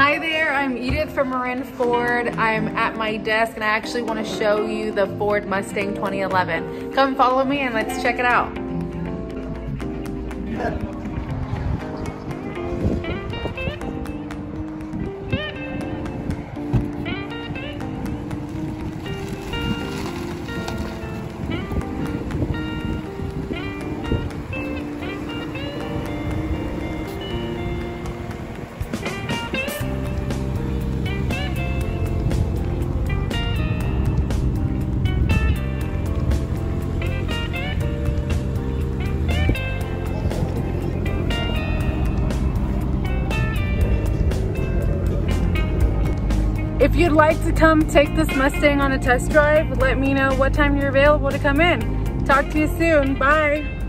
Hi there, I'm Edith from Marin Ford. I'm at my desk and I actually want to show you the Ford Mustang 2011. Come follow me and let's check it out. If you'd like to come take this Mustang on a test drive, let me know what time you're available to come in. Talk to you soon. Bye.